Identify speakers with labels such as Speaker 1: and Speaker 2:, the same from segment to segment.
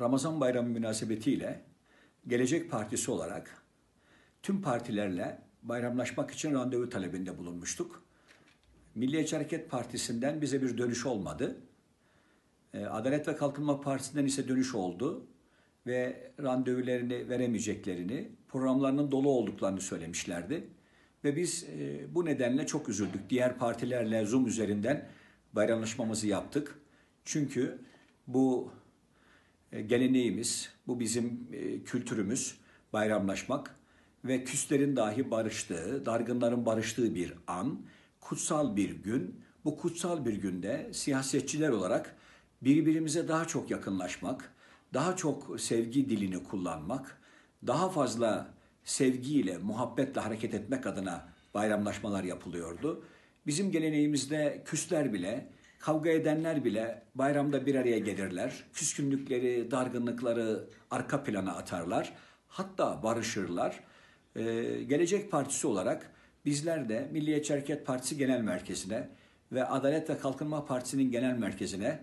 Speaker 1: Ramazan bayramı münasebetiyle Gelecek Partisi olarak tüm partilerle bayramlaşmak için randevu talebinde bulunmuştuk. Milliyetçi Hareket Partisi'nden bize bir dönüş olmadı. Ee, Adalet ve Kalkınma Partisi'nden ise dönüş oldu ve randevularını veremeyeceklerini, programlarının dolu olduklarını söylemişlerdi. Ve biz e, bu nedenle çok üzüldük. Diğer partilerle Zoom üzerinden bayramlaşmamızı yaptık. Çünkü bu geleneğimiz, bu bizim e, kültürümüz bayramlaşmak ve küslerin dahi barıştığı, dargınların barıştığı bir an, kutsal bir gün. Bu kutsal bir günde siyasetçiler olarak birbirimize daha çok yakınlaşmak, daha çok sevgi dilini kullanmak, daha fazla sevgiyle, muhabbetle hareket etmek adına bayramlaşmalar yapılıyordu. Bizim geleneğimizde küsler bile, kavga edenler bile bayramda bir araya gelirler. Küskünlükleri, dargınlıkları arka plana atarlar. Hatta barışırlar. Ee, Gelecek Partisi olarak bizler de Milliyetçi Hareket Partisi Genel Merkezi'ne ve Adalet ve Kalkınma Partisi'nin genel merkezine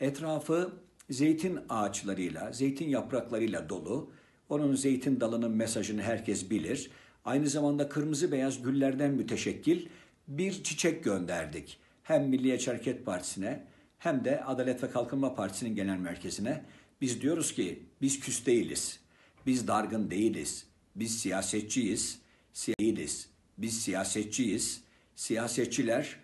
Speaker 1: etrafı zeytin ağaçlarıyla, zeytin yapraklarıyla dolu. Onun zeytin dalının mesajını herkes bilir. Aynı zamanda kırmızı beyaz güllerden müteşekkil bir çiçek gönderdik. Hem Milliyetçi Hareket Partisi'ne hem de Adalet ve Kalkınma Partisi'nin genel merkezine. Biz diyoruz ki biz küs değiliz. Biz dargın değiliz. Biz siyasetçiyiz. Değiliz. Biz siyasetçiyiz. Siyasetçiler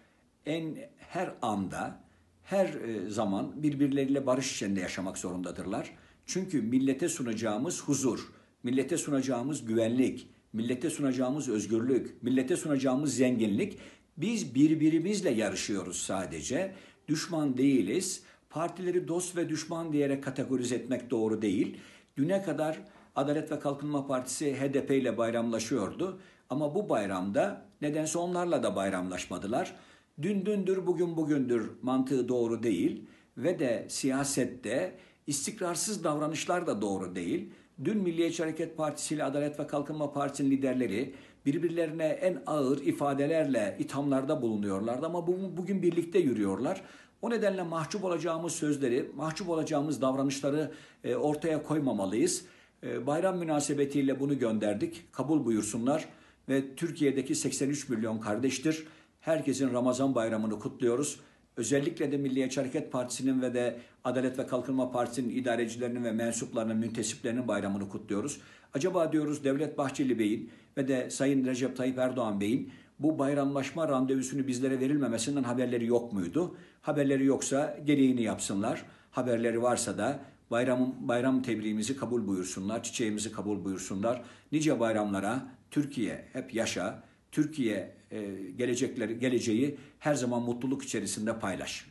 Speaker 1: en her anda, her e, zaman birbirleriyle barış içinde yaşamak zorundadırlar. Çünkü millete sunacağımız huzur, millete sunacağımız güvenlik, millete sunacağımız özgürlük, millete sunacağımız zenginlik biz birbirimizle yarışıyoruz sadece. Düşman değiliz. Partileri dost ve düşman diyerek kategorize etmek doğru değil. Düne kadar Adalet ve Kalkınma Partisi HDP ile bayramlaşıyordu. Ama bu bayramda nedense onlarla da bayramlaşmadılar. Dün dündür, bugün bugündür mantığı doğru değil ve de siyasette istikrarsız davranışlar da doğru değil. Dün Milliyetçi Hareket Partisi ile Adalet ve Kalkınma Partisi'nin liderleri birbirlerine en ağır ifadelerle ithamlarda bulunuyorlardı ama bugün birlikte yürüyorlar. O nedenle mahcup olacağımız sözleri, mahcup olacağımız davranışları e, ortaya koymamalıyız. E, bayram münasebetiyle bunu gönderdik. Kabul buyursunlar ve Türkiye'deki 83 milyon kardeştir. Herkesin Ramazan bayramını kutluyoruz. Özellikle de Milliyetçi Hareket Partisi'nin ve de Adalet ve Kalkınma Partisi'nin idarecilerinin ve mensuplarının, müntesiplerinin bayramını kutluyoruz. Acaba diyoruz Devlet Bahçeli Bey'in ve de Sayın Recep Tayyip Erdoğan Bey'in bu bayramlaşma randevusunu bizlere verilmemesinden haberleri yok muydu? Haberleri yoksa gereğini yapsınlar. Haberleri varsa da bayram, bayram tebriğimizi kabul buyursunlar, çiçeğimizi kabul buyursunlar. Nice bayramlara Türkiye hep yaşa, Türkiye e, gelecekleri geleceği her zaman mutluluk içerisinde paylaş.